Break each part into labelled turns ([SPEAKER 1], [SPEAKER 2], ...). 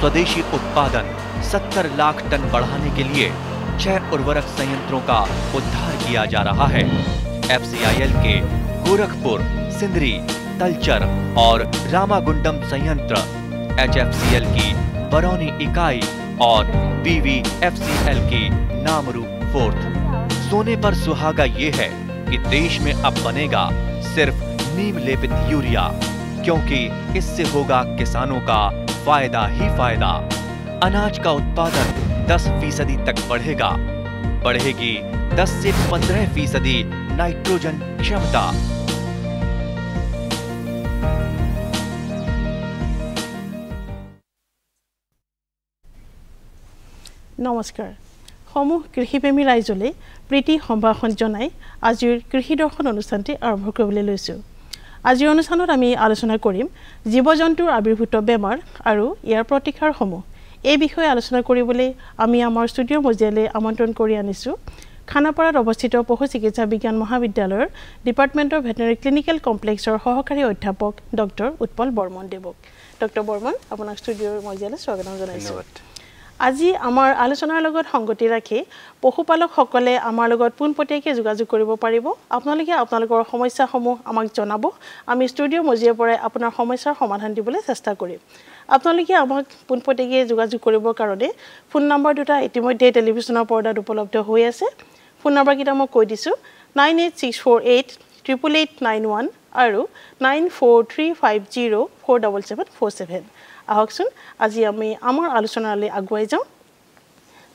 [SPEAKER 1] स्वदेशी उत्पादन 70 लाख टन बढ़ाने के लिए छह उर्वरक संयंत्रों का उद्धार किया जा रहा है। एफसीआईएल के गोरखपुर, सिंदरी, तलचर और रामागुंडम संयंत्र एचएफसीएल की बरौनी इकाई और बीवीएफसीएल की नामरू फोर्थ। सोने पर सुहागा ये है कि देश में अब बनेगा सिर्फ़ नीम लेपित यूरिया, क्योंकि इससे होगा किसानों का फायदा ही फायदा अनाज का उत्पादन 10 फीसदी तक बढ़ेगा बढ़ेगी 10 से 15 फीसदी नाइट्रोजन क्षमता
[SPEAKER 2] নমস্কাৰ সমূহ কৃষিপ্ৰেমী ৰাইজলৈ প্ৰীতি সম্ভাষণ জনাই আজিৰ কৃষি দৰ্শন অনুষ্ঠানটি আৰম্ভ কৰিবলৈ লৈছোঁ আজিৰ অনুষ্ঠানত আমি আলোচনা কৰিম জীৱ জন্তুৰ আৱিৰ্ভূত বেমাৰ আৰু ইয়াৰ প্ৰতিকাৰসমূহ। এই বিষয়ে আলোচনা কৰিবলৈ আমি আমাৰ ষ্টুডিঅ' মজিয়ালৈ আমন্ত্ৰণ কৰি আনিছোঁ। খানাপাৰাত অৱস্থিত পশু চিকিৎসা বিজ্ঞান মহাবিদ্যালয়ৰ ডিপাৰ্টমেণ্ট অফ ভেটেনেৰী ক্লিনিকেল কমপ্লেক্সৰ সহকাৰী অধ্যাপক ডক্টৰ উৎপল বৰ্মন দেৱক। ডক্টৰ বৰ্মন আপোনাক ষ্টুডিঅ'ৰ মজিয়ালৈ স্বাগতম জনাইছোঁ। আজি আমাৰ আলোচনাৰ লগত সংগতি ৰাখি পশুপালকসকলে আমাৰ লগত পোনপটীয়াকৈ যোগাযোগ কৰিব পাৰিব। আপোনালোকে আপোনালোকৰ সমস্যাসমূহ আমাক জনাব। আমি ষ্টুডিঅ' মজিয়াৰ পৰাই আপোনাৰ সমস্যাৰ সমাধান দিবলৈ চেষ্টা কৰিম। আপোনালোকে আমাক পোনপটীয়াকৈ যোগাযোগ কৰিবৰ কাৰণে ফোন নম্বৰ দুটা ইতিমধ্যে টেলিভিশ্যনৰ পৰ্দাত উপলব্ধ হৈ আছে। ফোন নম্বৰকেইটা মই কৈ দিছোঁ। Nine eight six four eight triple eight nine one আৰু nine four three five zero' four double seven four seven. আহকচোন। আজি আমি আমাৰ আলোচনালৈ আগুৱাই যাওঁ।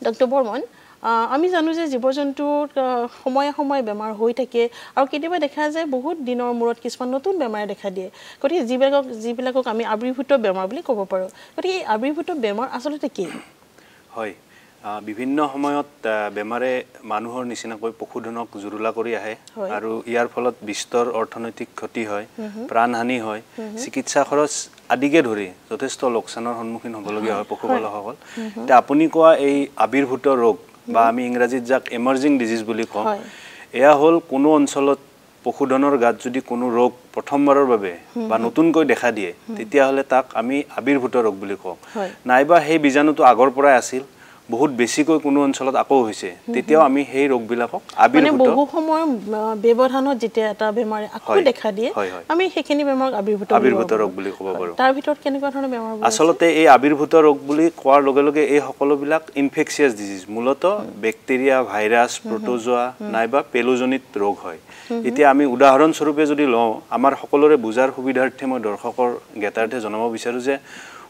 [SPEAKER 2] ডক্টৰ বৰ্মন আমি জানো যে জীৱ জন্তুৰ সময়ে সময়ে বেমাৰ হৈ থাকে আৰু কেতিয়াবা দেখা যায় বহুত দিনৰ মূৰত কিছুমান নতুন বেমাৰে দেখা দিয়ে। গতিকে যিবিলাকক যিবিলাকক আমি আৱিৰ্ভূত বেমাৰ বুলি ক'ব পাৰোঁ। গতিকে এই আৱিৰ্ভূত বেমাৰ আচলতে কি?
[SPEAKER 3] হয়। বিভিন্ন সময়ত বেমাৰে মানুহৰ নিচিনাকৈ পশুধনক জুৰুলা কৰি আহে আৰু ইয়াৰ ফলত বিস্তৰ অৰ্থনৈতিক ক্ষতি হয় প্ৰাণহানি হয় চিকিৎসা খৰচ আদিকে ধৰি যথেষ্ট লোকচানৰ সন্মুখীন হ'বলগীয়া হয় পশুপালকসকল। এতিয়া আপুনি কোৱা এই আৱিৰ্ভূত ৰোগ বা আমি ইংৰাজীত যাক এমাৰ্জিং ডিজিজ বুলি কওঁ এয়া হ'ল কোনো অঞ্চলত পশুধনৰ গাত যদি কোনো ৰোগ প্ৰথমবাৰৰ বাবে বা নতুনকৈ দেখা দিয়ে তেতিয়াহ'লে তাক আমি আৱিৰ্ভূত ৰোগ বুলি কওঁ। নাইবা সেই বীজাণুটো আগৰ পৰাই আছিল বহুত বেছিকৈ কোনো অঞ্চলত আকৌ হৈছে। তেতিয়াও আমি সেই ৰোগবিলাকক
[SPEAKER 2] বহু সময়ৰ ব্যৱধানত যেতিয়া এটা বেমাৰে আকৌ দেখা দিয়ে আমি সেইখিনি বেমাৰক আৱিৰ্ভূত
[SPEAKER 3] আৱিৰ্ভূত ৰোগ বুলি ক'ব পাৰোঁ।
[SPEAKER 2] তাৰ ভিতৰত কেনেকুৱা ধৰণৰ বেমাৰ
[SPEAKER 3] আচলতে এই আৱিৰ্ভূত ৰোগ বুলি কোৱাৰ লগে লগে এই সকলোবিলাক ইনফেকচিয়াছ ডিজিজ মূলতঃ বেক্টেৰিয়া ভাইৰাছ প্ৰটোজোৱা নাইবা পেলোজনিত ৰোগ হয়। এতিয়া আমি উদাহৰণস্বৰূপে যদি লওঁ আমাৰ সকলোৰে বুজাৰ সুবিধাৰ্থে মই দৰ্শকৰ জ্ঞাতাৰ্থে জনাব বিচাৰোঁ যে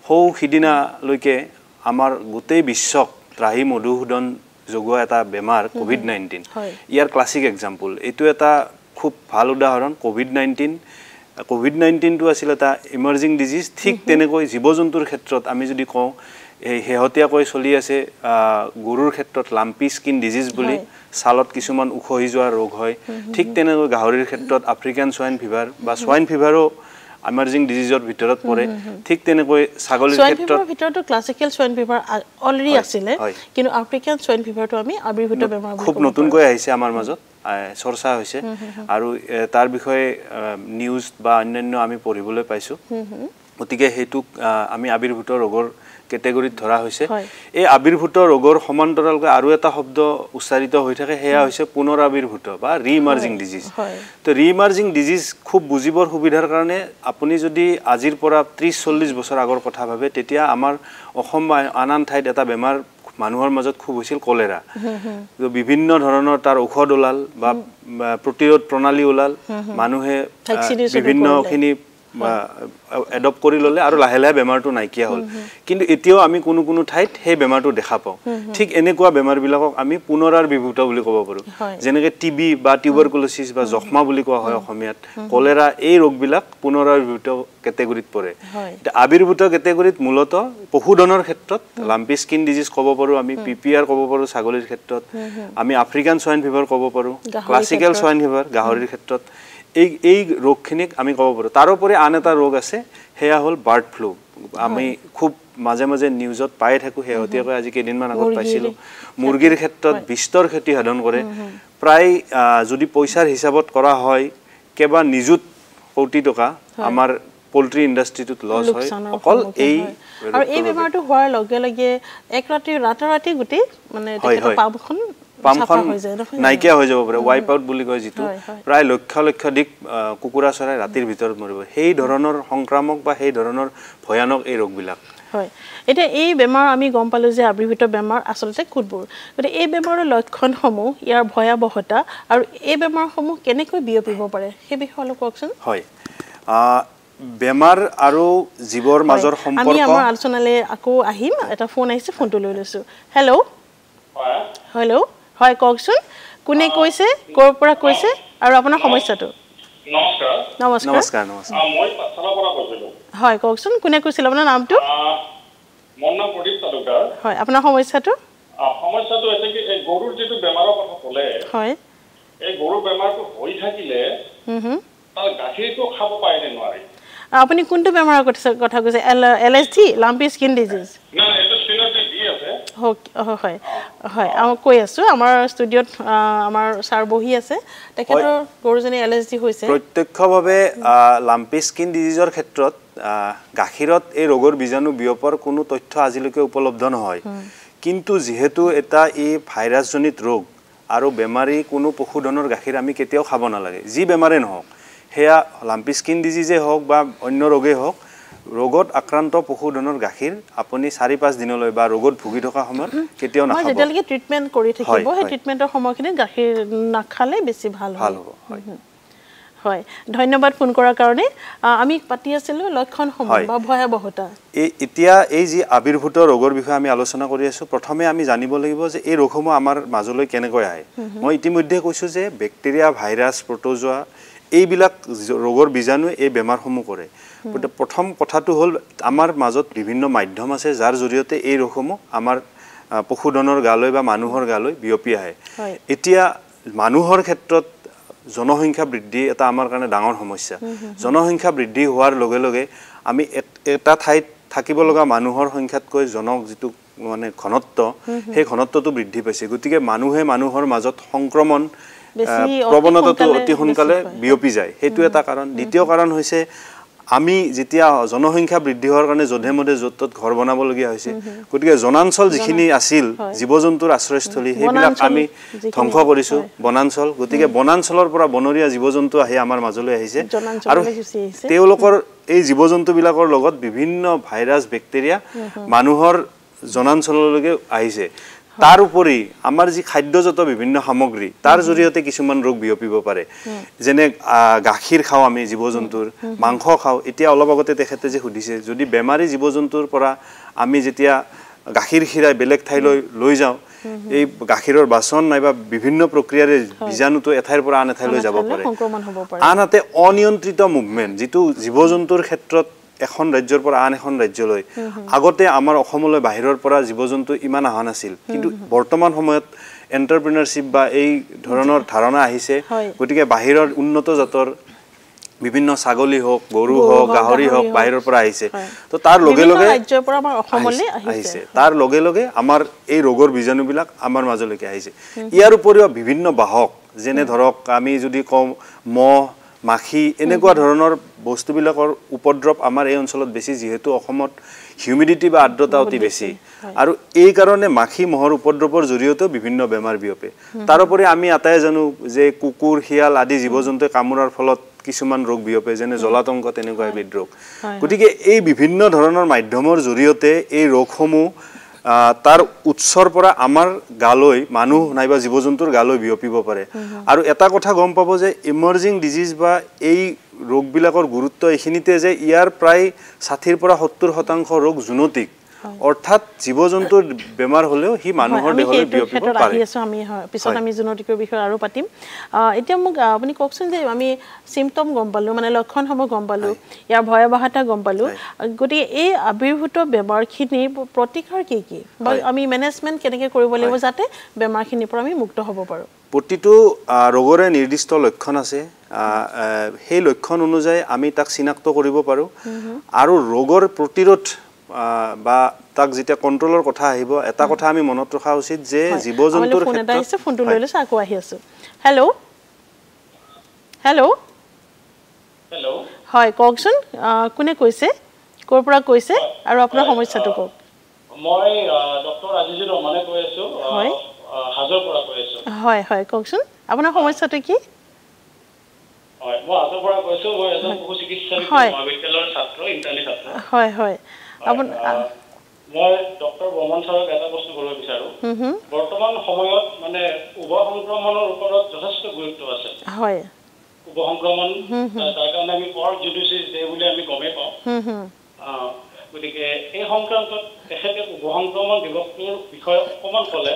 [SPEAKER 3] সৌ সিদিনালৈকে আমাৰ গোটেই বিশ্বক ত্ৰাহী মধুসূদন যোগোৱা এটা বেমাৰ ক'ভিড নাইণ্টিন ইয়াৰ ক্লাছিক এক্সাম্পল এইটো এটা খুব ভাল উদাহৰণ ক'ভিড নাইণ্টিন ক'ভিড নাইণ্টিনটো আছিল এটা ইমাৰ্জিং ডিজিজ ঠিক তেনেকৈ জীৱ জন্তুৰ ক্ষেত্ৰত আমি যদি কওঁ এই শেহতীয়াকৈ চলি আছে গৰুৰ ক্ষেত্ৰত লাম্পি স্কিন ডিজিজ বুলি ছালত কিছুমান উখহি যোৱা ৰোগ হয়। ঠিক তেনেকৈ গাহৰিৰ ক্ষেত্ৰত আফ্ৰিকান ছোৱাইন ফিভাৰ বা ছোৱাইন ফিভাৰো ইমাৰ্জিং ডিজিজৰ ভিতৰত পৰে ঠিক তেনেকৈ ছাগলীৰ
[SPEAKER 2] ক্ষেত্ৰত ভিতৰতো ক্লাছিকেল সোৱাইন ফিভাৰ অলৰেডি আছিলে কিন্তু আফ্ৰিকান সোৱাইন ফিভাৰটো আমি আৱিৰ্ভূত বেমাৰ
[SPEAKER 3] খুব নতুনকৈ আহিছে আমাৰ মাজত চৰ্চা হৈছে। আৰু তাৰ বিষয়ে নিউজ বা অন্যান্য আমি পঢ়িবলৈ পাইছোঁ। গতিকে সেইটোক আমি আৱিৰ্ভূত ৰোগৰ কেটেগৰীত ধৰা হৈছে। এই আৱিৰ্ভূত ৰোগৰ সমান্তৰালকৈ আৰু এটা শব্দ উচ্চাৰিত হৈ থাকে সেয়া হৈছে পুনৰ আৱিৰ্ভূত বা ৰি ইমাৰ্জিং ডিজিজ তো ৰি ইমাৰ্জিং ডিজিজ খুব বুজিবৰ সুবিধাৰ কাৰণে আপুনি যদি আজিৰ পৰা ত্ৰিছ চল্লিছ বছৰ আগৰ কথা ভাবে তেতিয়া আমাৰ অসম বা আন আন ঠাইত এটা বেমাৰ মানুহৰ মাজত খুব হৈছিল কলেৰা। বিভিন্ন ধৰণৰ তাৰ ঔষধ ওলাল বা প্ৰতিৰোধ প্ৰণালী ওলাল। মানুহে বিভিন্নখিনি এডপ্ট কৰি ল'লে আৰু লাহে লাহে বেমাৰটো নাইকিয়া হ'ল। কিন্তু এতিয়াও আমি কোনো কোনো ঠাইত সেই বেমাৰটো দেখা পাওঁ। ঠিক এনেকুৱা বেমাৰবিলাকক আমি পুনৰাৰবিভূত বুলি ক'ব পাৰোঁ। যেনেকৈ টিবি বা টিউবাৰকুলোচিছ বা যক্ষ্মা বুলি কোৱা হয় অসমীয়াত। কলেৰা এই ৰোগবিলাক পুনৰাৰবিভূত কেটেগৰীত পৰে। এতিয়া আৱিৰ্ভূত কেটেগৰীত মূলতঃ পশুধনৰ ক্ষেত্ৰত লাম্পি স্কিন ডিজিজ ক'ব পাৰোঁ আমি পি পি আৰ ক'ব পাৰোঁ ছাগলীৰ ক্ষেত্ৰত। আমি আফ্ৰিকান সোৱাইন ফিভাৰ ক'ব পাৰোঁ। ক্লাছিকেল। সোৱাইন ফিভাৰ গাহৰিৰ ক্ষেত্ৰত। এই এই ৰোগখিনিক আমি ক'ব পাৰোঁ। তাৰোপৰি আন এটা ৰোগ আছে সেয়া হ'ল বাৰ্ড ফ্লু। আমি খুব মাজে মাজে নিউজত পায়ে থাকোঁ শেহতীয়াকৈ আজি কেইদিনমান আগত পাইছিলোঁ। মুৰ্গীৰ ক্ষেত্ৰত বিস্তৰ ক্ষতি সাধন কৰে। প্ৰায় যদি পইচাৰ হিচাপত কৰা হয় কেইবা নিযুত কোটি টকা আমাৰ পল্ট্ৰি ইণ্ডাষ্ট্ৰিটোত লছ হয়। অকল এই।
[SPEAKER 2] আৰু এই। বেমাৰটো হোৱাৰ লগে লগে এক ৰাতি ৰাতাৰাতি গোটেই মানে। পামখন?
[SPEAKER 3] নাইকিয়া হৈ যাব পাৰে ৱাইপ আউট বুলি কয় যিটো। প্ৰায় লক্ষ লক্ষাধিক কুকুৰা চৰাই ৰাতিৰ ভিতৰত মৰিব। সেই ধৰণৰ সংক্ৰামক বা সেই ধৰণৰ ভয়ানক এই ৰোগবিলাক।
[SPEAKER 2] হয়। এতিয়া এই বেমাৰ আমি গম পালোঁ যে আৱিৰ্ভূত বেমাৰ আচলতে কোনবোৰ। গতিকে এই বেমাৰৰ লক্ষণসমূহ ইয়াৰ ভয়াৱহতা আৰু এই বেমাৰসমূহ কেনেকৈ বিয়পিব পাৰে সেই বিষয়ে অলপ কওকচোন।
[SPEAKER 3] হয়। বেমাৰ আৰু জীৱৰ মাজৰ
[SPEAKER 2] হয়, আমি
[SPEAKER 3] সম্পৰ্ক
[SPEAKER 2] আমাৰ আলোচনালৈ আকৌ আহিম। এটা ফোন আহিছে ফোনটো লৈ লৈছোঁ। হেল্ল' হেল্ল' হয় কওকচোন। কোনে কৈছে ক'ৰ পৰা কৈছে আৰু আপোনাৰ সমস্যাটো?
[SPEAKER 4] নমস্কাৰ।
[SPEAKER 2] হয় কওকচোন কোনে কৈছিল আপোনাৰ নামটো? হয় আপোনাৰ সমস্যাটো?
[SPEAKER 4] সমস্যাটো কি গৰুৰ যিটো বেমাৰৰ কথা ক'লে
[SPEAKER 2] হয়।
[SPEAKER 4] এই গৰুৰ বেমাৰটো হৈ থাকিলে
[SPEAKER 2] হুম হুম।
[SPEAKER 4] তাৰ গাখীৰটো খাব পাৰে নে নোৱাৰি?
[SPEAKER 2] আপুনি কোনটো বেমাৰৰ কথা কথা কৈছে? L L S D lumpy skin disease
[SPEAKER 4] না এইটো স্ক্ৰীণতে দি আছে
[SPEAKER 2] হয় হয় মই কৈ আছোঁ আমাৰ ষ্টুডিঅ'ত আমাৰ ছাৰ বহি আছে। তেখেতৰ গৰুজনী এল এছ ডি হৈছে।
[SPEAKER 3] প্ৰত্যক্ষভাৱে লাম্পি স্কিন ডিজিজৰ ক্ষেত্ৰত গাখীৰত এই ৰোগৰ বীজাণু বিয়পৰ কোনো তথ্য আজিলৈকে উপলব্ধ নহয়। কিন্তু যিহেতু এটা ই ভাইৰাছজনিত ৰোগ আৰু বেমাৰী কোনো পশুধনৰ গাখীৰ আমি কেতিয়াও খাব নালাগে। যি বেমাৰে নহওক সেয়া লাম্পি স্কিন ডিজিজেই হওক বা অন্য ৰোগেই হওক ৰোগত আক্ৰান্ত পশুধনৰ গাখীৰ আপুনি চাৰি পাঁচ দিনলৈ বা ৰোগত ভুগি থকা সময়ত কেতিয়াও নাখাব।
[SPEAKER 2] যেতিয়ালৈকে ট্ৰিটমেণ্ট কৰি থাকিব সেই। ট্ৰিটমেণ্টৰ সময়খিনিত গাখীৰ নাখালে বেছি ভাল
[SPEAKER 3] ভাল
[SPEAKER 2] হ'ব।
[SPEAKER 3] হয়।
[SPEAKER 2] হয়। ধন্যবাদ ফোন কৰাৰ কাৰণে। আমি পাতি আছিলোঁ লক্ষণসমূহ
[SPEAKER 3] হয়।
[SPEAKER 2] বা ভয়াৱহতা
[SPEAKER 3] এই এতিয়া এই যি আৱিৰ্ভূত ৰোগৰ বিষয়ে আমি আলোচনা কৰি আছোঁ প্ৰথমে আমি জানিব লাগিব যে এই ৰোগসমূহ আমাৰ মাজলৈ কেনেকৈ আহে। মই ইতিমধ্যে কৈছোঁ যে বেক্টেৰিয়া ভাইৰাছ প্ৰট'জোৱা এইবিলাক ৰোগৰ বীজাণুৱে এই বেমাৰসমূহ কৰে। গতিকে প্ৰথম কথাটো হ'ল আমাৰ মাজত বিভিন্ন মাধ্যম আছে যাৰ জৰিয়তে এই ৰোগসমূহ আমাৰ পশুধনৰ গালৈ বা মানুহৰ গালৈ বিয়পি আহে। এতিয়া মানুহৰ ক্ষেত্ৰত জনসংখ্যা বৃদ্ধি এটা আমাৰ কাৰণে ডাঙৰ সমস্যা। জনসংখ্যা বৃদ্ধি হোৱাৰ লগে লগে আমি এট- ঠাইত থাকিব লগা মানুহৰ সংখ্যাতকৈ জনক যিটো মানে ঘনত্ব সেই ঘনত্বটো বৃদ্ধি পাইছে। গতিকে মানুহে মানুহৰ মাজত সংক্ৰমণ প্ৰৱণতাটো অতি সোনকালে। বিয়পি যায়। সেইটো এটা কাৰণ। দ্বিতীয় কাৰণ হৈছে আমি যেতিয়া জনসংখ্যা বৃদ্ধি হোৱাৰ কাৰণে যধে মধে য'ত ত'ত ঘৰ বনাবলগীয়া হৈছে গতিকে জনাঞ্চল যিখিনি আছিল জীৱ জন্তুৰ আশ্ৰয়স্থলী সেইবিলাক আমি ধ্বংস কৰিছোঁ। বনাঞ্চল। গতিকে বনাঞ্চলৰ পৰা বনৰীয়া জীৱ জন্তু আহি আমাৰ মাজলৈ আহিছে। আৰু। তেওঁলোকৰ এই জীৱ জন্তুবিলাকৰ লগত বিভিন্ন ভাইৰাছ বেক্টেৰিয়া মানুহৰ জনাঞ্চললৈকে আহিছে। তাৰ উপৰি আমাৰ যি খাদ্যজাত বিভিন্ন সামগ্ৰী তাৰ জৰিয়তে কিছুমান ৰোগ বিয়পিব পাৰে। যেনে গাখীৰ খাওঁ আমি জীৱ জন্তুৰ মাংস খাওঁ। এতিয়া অলপ আগতে তেখেতে যে সুধিছে যদি বেমাৰী জীৱ জন্তুৰ পৰা আমি যেতিয়া গাখীৰ খীৰাই বেলেগ ঠাইলৈ লৈ যাওঁ এই গাখীৰৰ বাচন নাইবা বিভিন্ন প্ৰক্ৰিয়াৰে বীজাণুটো এঠাইৰ পৰা আন এঠাইলৈ যাব পাৰে। আনহাতে অনিয়ন্ত্ৰিত মুভমেণ্ট যিটো জীৱ জন্তুৰ ক্ষেত্ৰত এখন ৰাজ্যৰ পৰা আন এখন ৰাজ্যলৈ। আগতে আমাৰ অসমলৈ বাহিৰৰ পৰা জীৱ জন্তু ইমান অহা নাছিল। কিন্তু বৰ্তমান সময়ত এণ্টাৰপ্ৰিনাৰশ্বিপ বা এই ধৰণৰ ধাৰণা আহিছে। গতিকে বাহিৰৰ উন্নত জাতৰ বিভিন্ন ছাগলী হওক গৰু হওক গাহৰি হওক। বাহিৰৰ পৰা আহিছে। তো তাৰ লগে লগে আহিছে তাৰ লগে লগে আমাৰ এই ৰোগৰ বীজাণুবিলাক আমাৰ মাজলৈকে আহিছে। ইয়াৰ উপৰিও বিভিন্ন বাহক যেনে ধৰক আমি যদি কওঁ মহ মাখি এনেকুৱা ধৰণৰ বস্তুবিলাকৰ উপদ্ৰৱ আমাৰ এই অঞ্চলত বেছি যিহেতু অসমত হিউমিডিটি বা আৰ্দ্ৰতা অতি বেছি। আৰু এই কাৰণে মাখি মহৰ উপদ্ৰৱৰ জৰিয়তেও বিভিন্ন বেমাৰ বিয়পে। তাৰোপৰি আমি আটাই জানো যে কুকুৰ শিয়াল আদি জীৱ জন্তুৱে কামোৰাৰ ফলত কিছুমান ৰোগ বিয়পে যেনে জলাতংক তেনেকুৱা এবিধ ৰোগ গতিকে এই বিভিন্ন ধৰণৰ মাধ্যমৰ জৰিয়তে এই ৰোগসমূহ তাৰ উৎসৰ পৰা আমাৰ গালৈ মানুহ নাইবা জীৱ জন্তুৰ গালৈ বিয়পিব পাৰে। আৰু এটা কথা গম পাব যে ইমাৰ্জিং ডিজিজ বা এই ৰোগবিলাকৰ গুৰুত্ব এইখিনিতে যে ইয়াৰ প্ৰায় ষাঠিৰ পৰা সত্তৰ শতাংশ ৰোগ জুনতিক অৰ্থাৎ জীৱ জন্তুৰ বেমাৰ হ'লেও সি মানুহৰ দেহলৈ বিয়পিব পাৰে।
[SPEAKER 2] আহি আছোঁ আমি পিছত। আমি জুনতিকৰ বিষয়ে আৰু পাতিম। এতিয়া মোক আপুনি কওকচোন যে আমি চিমটম গম পালোঁ মানে লক্ষণসমূহ গম পালোঁ ইয়াৰ ভয়াৱহতা গম পালোঁ। গতিকে এই আৱিৰ্ভূত বেমাৰখিনিৰ প্ৰতিকাৰ কি কি? বা। আমি মেনেজমেণ্ট কেনেকৈ কৰিব লাগিব যাতে বেমাৰখিনিৰ পৰা আমি মুক্ত হ'ব পাৰোঁ?
[SPEAKER 3] প্ৰতিটো ৰোগৰে নিৰ্দিষ্ট লক্ষণ আছে। সেই লক্ষণ অনুযায়ী আমি তাক চিনাক্ত কৰিব পাৰোঁ। আৰু ৰোগৰ প্ৰতিৰোধ বা তাক যেতিয়া কণ্ট্ৰলৰ কথা আহিব এটা কথা আমি মনত ৰখা উচিত যে জীৱ জন্তুৰ
[SPEAKER 2] ফোনটো লৈ
[SPEAKER 3] হয়।
[SPEAKER 2] লৈছোঁ আকৌ আহি আছোঁ। হেল্ল' হেল্ল'
[SPEAKER 4] হেল্ল'
[SPEAKER 2] হয় কওকচোন কোনে কৈছে? ক'ৰ পৰা কৈছে? আৰু আপোনাৰ সমস্যাটো কওক।
[SPEAKER 4] মই ডক্টৰ আজিজুৰ ৰহমানে কৈ আছোঁ
[SPEAKER 2] হয়।
[SPEAKER 4] হাজোৰ পৰা কৈ আছোঁ।
[SPEAKER 2] হয় হয় কওকচোন আপোনাৰ সমস্যাটো কি?
[SPEAKER 4] হয় মই হাজোৰ পৰা কৈছোঁ মই এজন পশু চিকিৎসা। মহাবিদ্যালয়ৰ ছাত্ৰ ইণ্টাৰ্ণী ছাত্ৰ।
[SPEAKER 2] হয় হয়।
[SPEAKER 4] মই ডক্টৰ বৰ্মন ছাৰক এটা প্ৰশ্ন কৰিব বিচাৰোঁ। বৰ্তমান সময়ত মানে উভ সংক্ৰমণৰ ওপৰত যথেষ্ট গুৰুত্ব আছে।
[SPEAKER 2] হয়।
[SPEAKER 4] উভ সংক্ৰমণ আহ, তাৰ কাৰণে আমি পৰ জুডিচিছ ডে বুলি আমি গমেই পাওঁ।
[SPEAKER 2] হুম হুম
[SPEAKER 4] আহ, গতিকে এই সংক্ৰান্তত তেখেতে উভ সংক্ৰমণ দিৱসটোৰ বিষয়ে অকণমান ক'লে।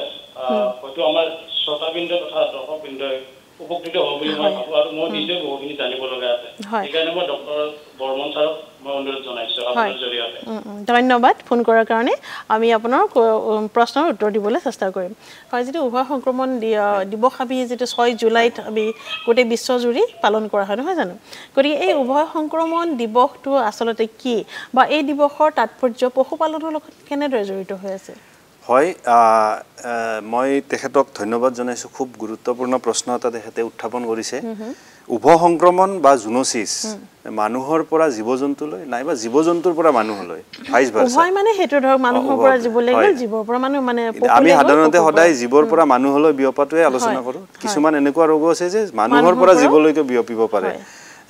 [SPEAKER 4] হয়তো আমাৰ শ্ৰোতাবৃন্দ তথা দৰ্শকবৃন্দই উপকৃত হ'ব বুলি মই ভাবোঁ আৰু মই নিজে বহুখিনি জানিব লগা আছে। সেইকাৰণে মই ডক্টৰ বৰ্মন ছাৰক মই অনুৰোধ জনাইছোঁ
[SPEAKER 2] হয়।
[SPEAKER 4] আপোনাৰ জৰিয়তে।
[SPEAKER 2] উম, উম, ধন্যবাদ ফোন কৰাৰ কাৰণে। আমি আপোনাৰ প্ৰশ্নৰ উত্তৰ দিবলৈ চেষ্টা কৰিম। হয় যিটো উভয় সংক্ৰমণ দিৱস আমি যিটো ছয় জুলাইত আমি গোটেই বিশ্বজুৰি পালন কৰা হয় নহয় জানো? গতিকে এই উভয় সংক্ৰমণ দিৱসটো আচলতে কি? বা এই দিৱসৰ তাৎপৰ্য পশুপালনৰ লগত কেনেদৰে জড়িত হৈ আছে?
[SPEAKER 3] হয় মই তেখেতক ধন্যবাদ জনাইছোঁ। খুব গুৰুত্বপূৰ্ণ প্ৰশ্ন এটা তেখেতে উত্থাপন কৰিছে। উভ সংক্ৰমণ বা জুনচিছ মানুহৰ পৰা জীৱ জন্তুলৈ নাইবা জীৱ জন্তুৰ পৰা মানুহলৈ আমি সাধাৰণতে সদায় জীৱৰ পৰা মানুহলৈ বিয়পাটোৱে আলোচনা কৰোঁ। কিছুমান এনেকুৱা ৰোগো আছে যে মানুহৰ পৰা জীৱলৈকে বিয়পিব পাৰে।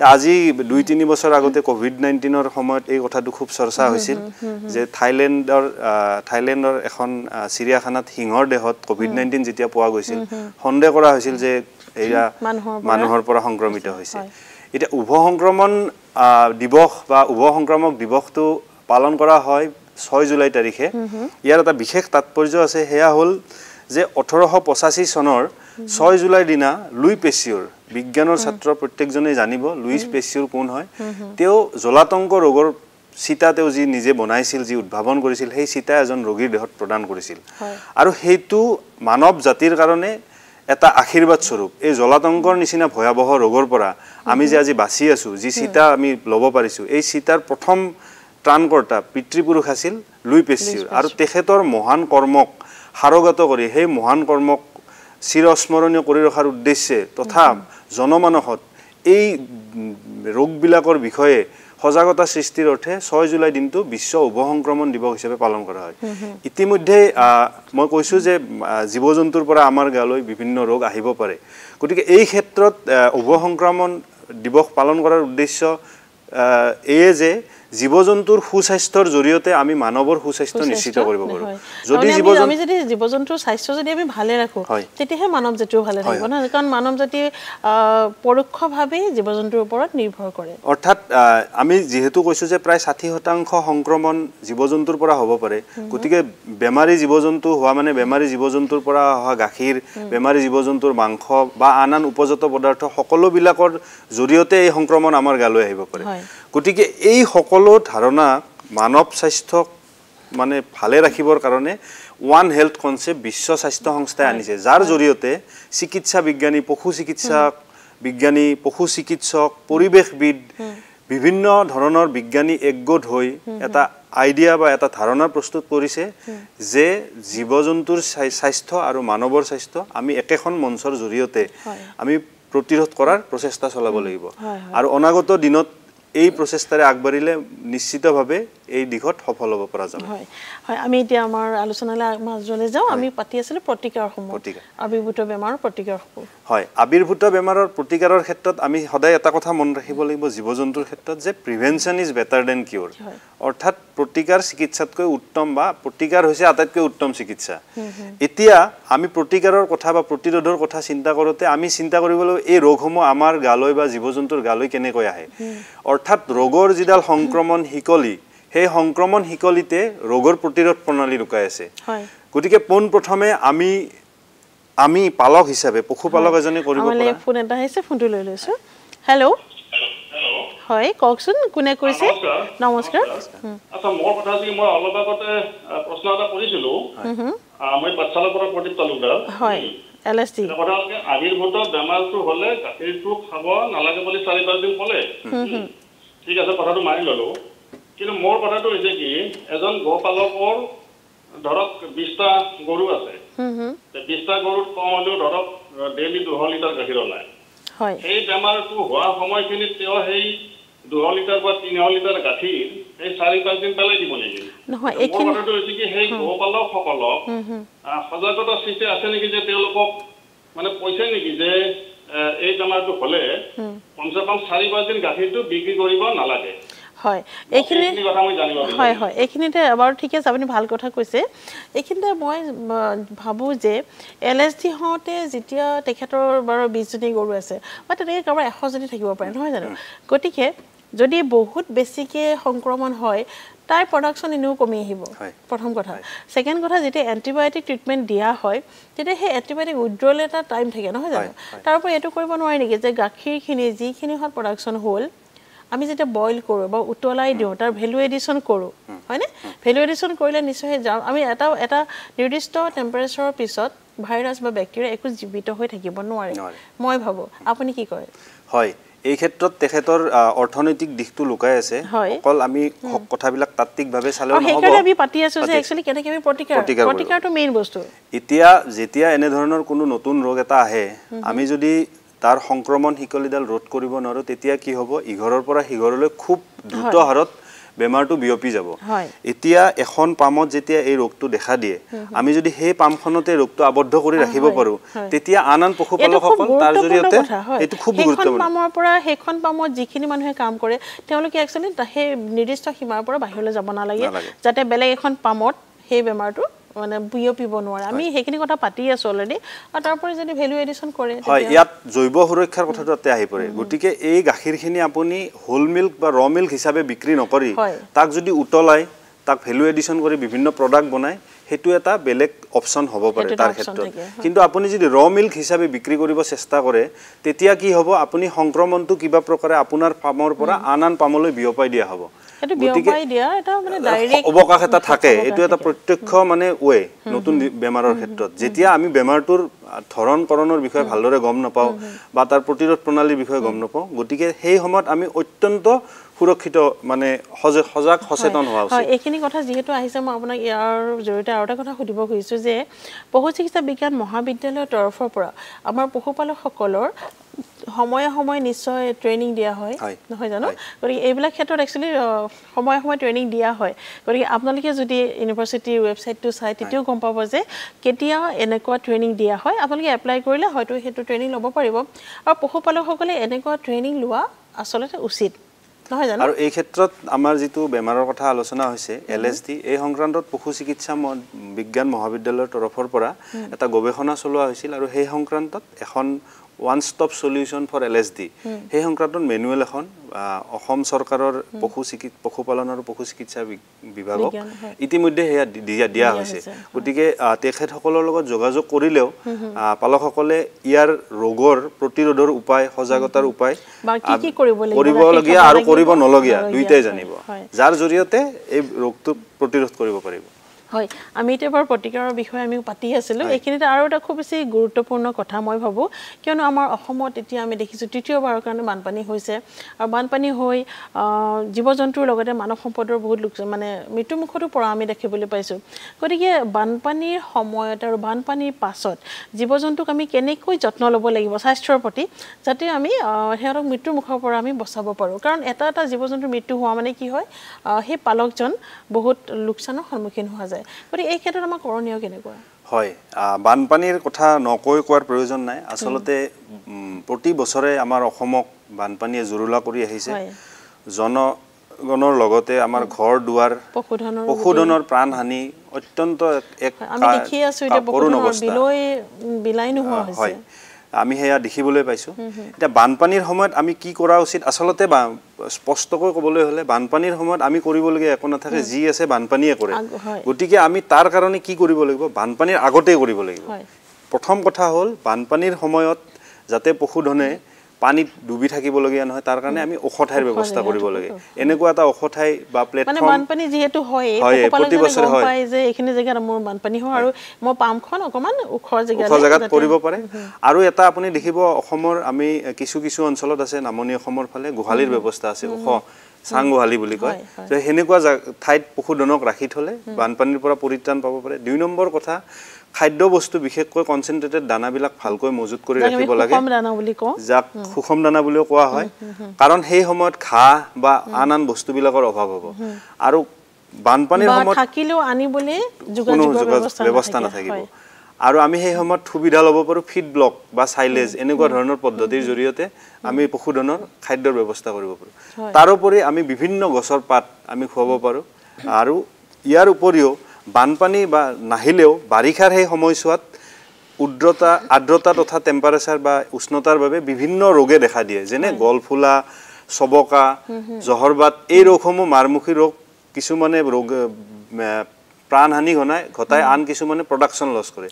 [SPEAKER 3] আজি দুই তিনি বছৰ আগতে ক'ভিড নাইণ্টিনৰ সময়ত এই কথাটো খুব চৰ্চা হৈছিল যে থাইলেণ্ডৰ থাইলেণ্ডৰ এখন চিৰিয়াখানাত সিংহৰ দেহত ক'ভিড নাইণ্টিন যেতিয়া পোৱা গৈছিল সন্দেহ কৰা হৈছিল যে এয়া
[SPEAKER 2] মানুহৰ পৰা-
[SPEAKER 3] সংক্ৰমিত হৈছে। এতিয়া উভ সংক্ৰমণ দিৱস বা উভ সংক্ৰামক দিৱসটো পালন কৰা হয় ছয় জুলাই তাৰিখে। ইয়াৰ এটা বিশেষ তাৎপৰ্য আছে সেয়া হ'ল যে ওঠৰশ পঁচাশী চনৰ ছয় জুলাইৰ দিনা লুই পেচিয়ৰ বিজ্ঞানৰ ছাত্ৰ প্ৰত্যেকজনেই জানিব লুইচ পেচিয়ৰ কোন হয়। তেওঁ জলাতংক ৰোগৰ চিতা তেওঁ যি নিজে বনাইছিল যি উদ্ভাৱন কৰিছিল সেই চিতা এজন ৰোগীৰ দেহত প্ৰদান কৰিছিল। আৰু সেইটো মানৱ জাতিৰ কাৰণে এটা আশীৰ্বাদ স্বৰূপ। এই জলাতংকৰ নিচিনা ভয়াৱহ ৰোগৰ পৰা আমি যে আজি বাচি আছোঁ যি চিতা আমি ল'ব পাৰিছোঁ এই চিতাৰ প্ৰথম ত্ৰাণকৰ্তা পিতৃপুৰুষ আছিল লুই পেচিয়ৰ। আৰু তেখেতৰ মহান কৰ্মক সাৰগত কৰি সেই মহান কৰ্মক চিৰস্মৰণীয় কৰি ৰখাৰ উদ্দেশ্যে তথা জনমানসত এই ৰোগবিলাকৰ বিষয়ে সজাগতা সৃষ্টিৰ অৰ্থে ছয় জুলাই দিনটো বিশ্ব উভ সংক্ৰমণ দিৱস হিচাপে পালন কৰা হয়। ইতিমধ্যে মই কৈছোঁ যে জীৱ জন্তুৰ পৰা আমাৰ গালৈ বিভিন্ন ৰোগ আহিব পাৰে। গতিকে এই ক্ষেত্ৰত আহ, উভ সংক্ৰমণ দিৱস পালন কৰাৰ উদ্দেশ্য এয়ে যে জীৱ জন্তুৰ সুস্বাস্থ্যৰ জৰিয়তে আমি মানৱৰ সুস্বাস্থ্য নিশ্চিত কৰিব পাৰোঁ। যদি জীৱ
[SPEAKER 2] আমি- যদি জীৱ জন্তুৰ স্বাস্থ্য যদি আমি ভালে ৰাখোঁ। তেতিয়াহে মানৱ জাতিও ভালে থাকিব নহয় কাৰণ মানৱ জাতি আহ, পৰোক্ষভাৱেই জীৱ জন্তুৰ ওপৰত নিৰ্ভৰ কৰে।
[SPEAKER 3] অৰ্থাৎ আমি যিহেতু কৈছোঁ যে প্ৰায় ষাঠি শতাংশ সংক্ৰমণ জীৱ জন্তুৰ পৰা হ'ব পাৰে। গতিকে বেমাৰী জীৱ জন্তু হোৱা মানে বেমাৰী জীৱ জন্তুৰ পৰা অহা গাখীৰ বেমাৰী জীৱ জন্তুৰ মাংস বা আন আন উপজাত পদাৰ্থ সকলোবিলাকৰ জৰিয়তে এই সংক্ৰমণ আমাৰ গালৈ আহিব পাৰে। গতিকে এই সকলো ধাৰণা মানৱ স্বাস্থ্যক মানে ভালে ৰাখিবৰ কাৰণে ওৱান হেল্থ কনচেপ্ট বিশ্ব স্বাস্থ্য সংস্থাই আনিছে যাৰ জৰিয়তে চিকিৎসা বিজ্ঞানী পশু চিকিৎসক বিজ্ঞানী পশু চিকিৎসক পৰিৱেশবিদ বিভিন্ন ধৰণৰ বিজ্ঞানী একগোট হৈ এটা আইডিয়া বা এটা ধাৰণা প্ৰস্তুত কৰিছে যে জীৱ জন্তুৰ স্বাস্থ্য আৰু মানৱৰ স্বাস্থ্য আমি একেখন মঞ্চৰ জৰিয়তে। আমি প্ৰতিৰোধ কৰাৰ প্ৰচেষ্টা চলাব লাগিব। আৰু অনাগত দিনত এই প্ৰচেষ্টাৰে আগবাঢ়িলে নিশ্চিতভাৱে এই দিশত সফল হ'ব পৰা যাব।
[SPEAKER 2] হয় আমি এতিয়া আমাৰ আলোচনালৈ মাজলৈ যাওঁ আমি পাতি আছিলোঁ প্ৰতিকাৰসমূহ
[SPEAKER 3] প্ৰতিকাৰ।
[SPEAKER 2] আৱিৰ্ভূত বেমাৰৰ প্ৰতিকাৰসমূহ
[SPEAKER 3] হয় আৱিৰ্ভূত বেমাৰৰ প্ৰতিকাৰৰ ক্ষেত্ৰত আমি সদায় এটা কথা মনত ৰাখিব লাগিব জীৱ জন্তুৰ ক্ষেত্ৰত যে prevention is better than
[SPEAKER 2] cure.
[SPEAKER 3] অৰ্থাৎ প্ৰতিকাৰ চিকিৎসাতকৈ উত্তম বা প্ৰতিকাৰ হৈছে আটাইতকৈ উত্তম চিকিৎসা। এতিয়া আমি প্ৰতিকাৰৰ কথা বা প্ৰতিৰোধৰ কথা চিন্তা কৰোঁতে আমি চিন্তা কৰিব লাগিব এই ৰোগসমূহ আমাৰ গালৈ বা জীৱ জন্তুৰ গালৈ কেনেকৈ আহে? অৰ্থাৎ ৰোগৰ যিডাল সংক্ৰমণ শিকলি সেই সংক্ৰমণ শিকলিতে ৰোগৰ প্ৰতিৰোধ প্ৰণালী লুকাই আছে। গতিকে পোনপ্ৰথমে আমি আমি পালক হিচাপে পশুপালক এজনে কৰিব পৰা।
[SPEAKER 2] ফোন এটা আহিছে ফোনটো লৈ লৈছোঁ। হেল্ল' হয় কওকচোন কোনে কৈছে?
[SPEAKER 4] নমস্কাৰ।
[SPEAKER 2] নমস্কাৰ। হুম,
[SPEAKER 4] আচ্ছা মোৰ কথা হৈছে কি, মই অলপ আগতে আহ, প্ৰশ্ন এটা কৰিছিলো। আহ, মই পাঠশালাৰ পৰা প্ৰদীপ তালুকদাৰ।
[SPEAKER 2] হয় এল এছ টি।
[SPEAKER 4] এটা কথা হ'ল কি, আৱিৰ্ভূত বেমাৰটো হলে গাখীৰটো খাব নালাগে বুলি চাৰি পাঁচদিন ক'লে ঠিক আছে কথাটো মানি ললো। কিন্তু মোৰ কথাটো হৈছে কি এজন গোপালকৰ ধৰক বিশটা গৰু আছে। বিশটা গৰুত কম হ'লেও ধৰক ডেইলি দুশ লিটাৰ গাখীৰ ওলায়। সেই বেমাৰটো হোৱা সময়খিনিত তেওঁ সেই দুশ লিটাৰ বা তিনিশ লিটাৰ গাখীৰ সেই চাৰি পাঁচদিন পেলাই দিব নেকি?
[SPEAKER 2] নহয়
[SPEAKER 4] মোৰ কথাটো হৈছে কি সেই গোপালকসকলক সজাগতা সৃষ্টি আছে নেকি যে তেওঁলোকক মানে কৈছে নেকি যে এই বেমাৰটো হলে কমচে কম চাৰি পাঁচদিন গাখীৰটো বিক্ৰী কৰিব নালাগে।
[SPEAKER 2] হয় এইখিনি
[SPEAKER 4] এইখিনি কথা মই জানিব বিচাৰিছো।
[SPEAKER 2] হয় হয় এইখিনিতে বাৰু ঠিক আছে আপুনি ভাল কথা কৈছে। এইখিনিতে মই ভাবোঁ যে এল এছ ডি হওঁতে যেতিয়া তেখেতৰ বাৰু বিছজনী গৰু আছে বা তেনেকৈ কাৰোবাৰ এশজনী থাকিব পাৰে নহয় জানো? গতিকে যদি বহুত বেছিকৈ সংক্ৰমণ হয় তাৰ প্ৰডাকশ্যন এনেও কমি আহিব। প্ৰথম কথা। ছেকেণ্ড কথা যেতিয়া এণ্টিবায়'টিক ট্ৰিটমেণ্ট দিয়া হয় তেতিয়া সেই এণ্টিবায়'টিক উইড্ৰলে এটা টাইম থাকে নহয় জানো? তাৰ পৰা এইটো কৰিব নোৱাৰি নেকি যে গাখীৰখিনি যিখিনি হত প্ৰডাকশ্যন হ'ল আমি যেতিয়া বইল কৰোঁ বা উতলাই দিওঁ তাৰ ভেলু এডিশ্যন কৰোঁ হয়নে? ভেলু এডিশ্যন কৰিলে নিশ্চয় যাওঁ আমি এটা এটা নিৰ্দিষ্ট টেম্পাৰেচাৰৰ পিছত ভাইৰাছ বা বেক্টেৰিয়া একো জীৱিত হৈ থাকিব নোৱাৰে। মই ভাবোঁ। আপুনি কি কয়?
[SPEAKER 3] হয়। এই ক্ষেত্ৰত তেখেতৰ অৰ্থনৈতিক দিশটো লুকাই আছে। অকল আমি কথাবিলাক তাত্ত্বিকভাৱে চালেও
[SPEAKER 2] আৰু
[SPEAKER 3] নহ'ব।
[SPEAKER 2] সেইকাৰণে আমি পাতি আছোঁ যে
[SPEAKER 3] পাতি-
[SPEAKER 2] একচুৱেলি কেনেকৈ আমি প্ৰতিকাৰ
[SPEAKER 3] প্ৰতিকাৰ কৰিব।
[SPEAKER 2] প্ৰতিকাৰটো মেইন বস্তু।
[SPEAKER 3] এতিয়া যেতিয়া এনেধৰণৰ কোনো নতুন ৰোগ এটা আহে আমি যদি তাৰ সংক্ৰমণ শিকলিডাল ৰোধ কৰিব নোৱাৰোঁ তেতিয়া কি হ'ব ইঘৰৰ পৰা সিঘৰলৈ খুব দ্ৰুত। হাৰত বেমাৰটো বিয়পি যাব। এতিয়া এখন পামত যেতিয়া এই ৰোগটো দেখা দিয়ে আমি যদি সেই পামখনতে ৰোগটো আবদ্ধ কৰি ৰাখিব পাৰোঁ। তেতিয়া আন আন পশুপালকসকল তাৰ জৰিয়তে এইটো খুব গুৰুত্বপূৰ্ণ
[SPEAKER 2] পামৰ পৰা সেইখন পামত যিখিনি মানুহে কাম কৰে তেওঁলোকে একচুৱেলি সেই নিৰ্দিষ্ট সীমাৰ পৰা বাহিৰলৈ যাব নালাগে। যাতে বেলেগ এখন পামত সেই বেমাৰটো মানে বিয়পিব নোৱাৰে। আমি সেইখিনি কথা পাতি আছোঁ অলৰেডি আৰু তাৰপৰা যদি ভেলু এডিশ্যন কৰে
[SPEAKER 3] হয় ইয়াত জৈৱ সুৰক্ষাৰ কথাটো তাতে আহি পৰে। গতিকে এই গাখীৰখিনি আপুনি হোল মিল্ক বা ৰ মিল্ক হিচাপে বিক্ৰী নকৰি। তাক যদি উতলাই তাক ভেলু এডিশ্যন কৰি বিভিন্ন প্ৰডাক্ট বনায় সেইটো এটা বেলেগ অপশ্যন হ'ব পাৰে তাৰ ক্ষেত্ৰত। কিন্তু আপুনি যদি ৰ মিল্ক হিচাপে বিক্ৰী কৰিব চেষ্টা কৰে তেতিয়া কি হ'ব? আপুনি সংক্ৰমণটো কিবা প্ৰকাৰে আপোনাৰ পামৰ পৰা আন আন পামলৈ বিয়পাই দিয়া হ'ব। অৱকাশ এটা থাকে। এইটো এটা। প্ৰত্যক্ষ মানে ৱে নতুন বেমাৰৰ ক্ষেত্ৰত। যেতিয়া আমি বেমাৰটোৰ ধৰণ কৰণৰ বিষয়ে ভালদৰে গম নাপাওঁ বা তাৰ প্ৰতিৰোধ প্ৰণালীৰ বিষয়ে গম নাপাওঁ গতিকে সেই সময়ত আমি অত্যন্ত সুৰক্ষিত মানে সজ- সজাগ সচেতন হোৱা উচিত।
[SPEAKER 2] এইখিনি কথা যিহেতু আহিছে মই আপোনাক ইয়াৰ জৰিয়তে আৰু এটা কথা সুধিব খুজিছোঁ যে পশু চিকিৎসা বিজ্ঞান মহাবিদ্যালয়ৰ তৰফৰ পৰা আমাৰ পশুপালকসকলৰ সময়ে সময়ে নিশ্চয় ট্ৰেইনিং দিয়া হয়
[SPEAKER 3] হয়,
[SPEAKER 2] নহয় জানো। গতিকে এইবিলাক ক্ষেত্ৰত একচুৱেলি সময়ে সময়ে ট্ৰেইনিং দিয়া হয়। গতিকে আপোনালোকে যদি ইউনিভাৰ্চিটিৰ ৱেবছাইটটো চাই তেতিয়াও গম পাব যে কেতিয়া এনেকুৱা ট্ৰেইনিং দিয়া হয়। আপোনালোকে এপ্লাই কৰিলে হয়তো সেইটো ট্ৰেইনিং ল'ব পাৰিব। আৰু পশুপালকসকলে এনেকুৱা ট্ৰেইনিং লোৱা আচলতে উচিত।
[SPEAKER 3] আৰু এই ক্ষেত্ৰত আমাৰ যিটো বেমাৰৰ কথা আলোচনা হৈছে এল এছ ডি এই সংক্ৰান্তত পশু চিকিৎসা বিজ্ঞান মহাবিদ্যালয়ৰ তৰফৰ পৰা এটা গৱেষণা চলোৱা হৈছিল আৰু সেই সংক্ৰান্তত এখন one stop solution for L S D সেই সংক্ৰান্তত মেনুৱেল এখন অসম চৰকাৰৰ পশু চিকিৎ পশুপালন আৰু পশু চিকিৎসা বিভাগক। ইতিমধ্যে সেয়া দিয়া দিয়া হৈছে। গতিকে তেখেতসকলৰ লগত যোগাযোগ কৰিলেও পালকসকলে ইয়াৰ ৰোগৰ প্ৰতিৰোধৰ উপায় সজাগতাৰ উপায় কৰিবলগীয়া আৰু কৰিব নলগীয়া
[SPEAKER 2] হয়,
[SPEAKER 3] জানিব। যাৰ জৰিয়তে এই ৰোগটো প্ৰতিৰোধ কৰিব পাৰিব।
[SPEAKER 2] হয় আমি এতিয়া বাৰু প্ৰতিকাৰৰ বিষয়ে আমি পাতি আছিলোঁ। এইখিনিতে আৰু এটা খুব বেছি গুৰুত্বপূৰ্ণ কথা মই ভাবোঁ কিয়নো আমাৰ অসমত এতিয়া আমি দেখিছোঁ তৃতীয়বাৰৰ কাৰণে বানপানী হৈছে। আৰু বানপানী হৈ জীৱ জন্তুৰ লগতে মানৱ সম্পদৰ বহুত লোক মানে মৃত্যুমুখতো পৰা আমি দেখিবলৈ পাইছোঁ। গতিকে বানপানীৰ সময়ত আৰু বানপানীৰ পাছত জীৱ জন্তুক আমি কেনেকৈ যত্ন ল'ব লাগিব স্বাস্থ্যৰ প্ৰতি যাতে আমি সিহঁতক মৃত্যুৰ মুখৰ পৰা আমি বচাব পাৰোঁ। কাৰণ এটা এটা জীৱ জন্তুৰ মৃত্যু হোৱা মানে কি হয় সেই পালকজন বহুত লোকচানৰ সন্মুখীন হোৱা যায়। যায় গতিকে এই ক্ষেত্ৰত আমাৰ কৰণীয় কেনেকুৱা?
[SPEAKER 3] হয় বানপানীৰ কথা নকৈ কোৱাৰ প্ৰয়োজন নাই। আচলতে প্ৰতি বছৰে আমাৰ অসমক বানপানীয়ে জুৰুলা কৰি আহিছে।
[SPEAKER 2] হয়।
[SPEAKER 3] জনগণৰ লগতে আমাৰ ঘৰ দুৱাৰ
[SPEAKER 2] পশুধনৰ
[SPEAKER 3] প্ৰাণহানি অত্যন্ত এক- এক
[SPEAKER 2] হয়, আমি
[SPEAKER 3] সেয়া দেখিবলৈ পাইছোঁ। এতিয়া বানপানীৰ সময়ত আমি কি কৰা উচিত? আচলতে বা- স্পষ্টকৈ ক'বলৈ হ'লে বানপানীৰ সময়ত আমি কৰিবলগীয়া একো নাথাকে যি আছে বানপানীয়ে কৰে। গতিকে আমি তাৰ কাৰণে কি কৰিব লাগিব? বানপানীৰ আগতেই কৰিব লাগিব। প্ৰথম কথা হ'ল বানপানীৰ সময়ত যাতে পশুধনে পানীত ডুবি থাকিবলগীয়া নহয় তাৰ কাৰণে আমি ওখ ঠাইৰ ব্যৱস্থা কৰিব লাগে। এনেকুৱা এটা ওখ ঠাই বা প্লেটফৰ্ম
[SPEAKER 2] বানপানী যিহেতু হয়
[SPEAKER 3] হয়, প্ৰতি
[SPEAKER 2] পশুপালকজনে
[SPEAKER 3] বছৰে
[SPEAKER 2] গম
[SPEAKER 3] হয়।
[SPEAKER 2] পায় যে এইখিনি জেগাত মোৰ বানপানী হয় আৰু মোৰ পামখন অকণমান ওখ
[SPEAKER 3] ওখ
[SPEAKER 2] জেগাত
[SPEAKER 3] কৰিব পাৰে। আৰু এটা আপুনি দেখিব অসমৰ আমি কিছু কিছু অঞ্চলত আছে নামনি অসমৰ ফালে গোহালিৰ ব্যৱস্থা আছে ওখ চাং গোহালি বুলি কয়। সেনেকুৱা ঠাইত পশুধনক ৰাখি থ'লে বানপানীৰ পৰা পৰিত্ৰাণ পাব পাৰে। দুই নম্বৰ কথা খাদ্য বস্তু বিশেষকৈ কনচেনট্ৰেটেড দানাবিলাক ভালকৈ মজুত কৰি ৰাখিব লাগে। যাক সুষম দানা বুলিও কোৱা হয়। কাৰণ সেই সময়ত ঘাঁহ বা আন আন বস্তুবিলাকৰ অভাৱ হ'ব। আৰু বানপানীৰ সময়ত কোনো
[SPEAKER 2] ব্যৱস্থা
[SPEAKER 3] ব্যৱস্থা
[SPEAKER 2] নাথাকে
[SPEAKER 3] নাথাকিব। আৰু আমি সেই সময়ত সুবিধা ল'ব পাৰোঁ ফিড ব্লক বা চাইলেজ এনেকুৱা ধৰণৰ পদ্ধতিৰ জৰিয়তে আমি পশুধনৰ খাদ্যৰ ব্যৱস্থা কৰিব পাৰোঁ। তাৰোপৰি আমি বিভিন্ন গছৰ পাত আমি খুৱাব পাৰোঁ। আৰু ইয়াৰ উপৰিও বানপানী বা নাহিলেও বাৰিষাৰ সেই সময়ছোৱাত উদ্ৰতা আৰ্দ্ৰতা তথা টেম্পাৰেচাৰ বা উষ্ণতাৰ বাবে বিভিন্ন ৰোগে দেখা দিয়ে। যেনে গলফুলা চবকা জহৰবাত এই ৰোগসমূহ মাৰমুখী ৰোগ কিছুমানে ৰোগ প্ৰাণহানি ঘনাই ঘটাই আন কিছুমানে প্ৰডাকশ্যন লছ কৰে।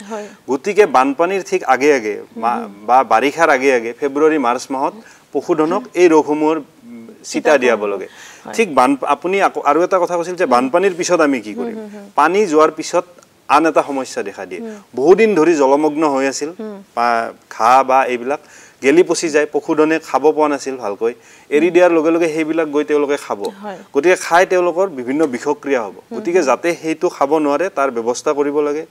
[SPEAKER 3] গতিকে বানপানীৰ ঠিক আগে আগে বা বাৰিষাৰ আগে আগে ফেব্ৰুৱাৰী মাৰ্চ মাহত পশুধনক এই ৰোগসমূহৰ চিটা দিয়াব লাগে। ঠিক বান আপুনি আৰু এটা কথা কৈছিল যে বানপানীৰ পিছত আমি কি কৰিম? পানী যোৱাৰ পিছত আন এটা সমস্যা দেখা দিয়ে। বহুদিন ধৰি জলমগ্ন হৈ আছিল বা ঘাঁহ বা এইবিলাক গেলি পচি যায় পশুধনে খাব পোৱা নাছিল ভালকৈ। এৰি দিয়াৰ লগে লগে সেইবিলাক গৈ তেওঁলোকে খাব। গতিকে খাই তেওঁলোকৰ বিভিন্ন বিষক্ৰিয়া হ'ব। গতিকে যাতে সেইটো খাব নোৱাৰে তাৰ ব্যৱস্থা কৰিব লাগে।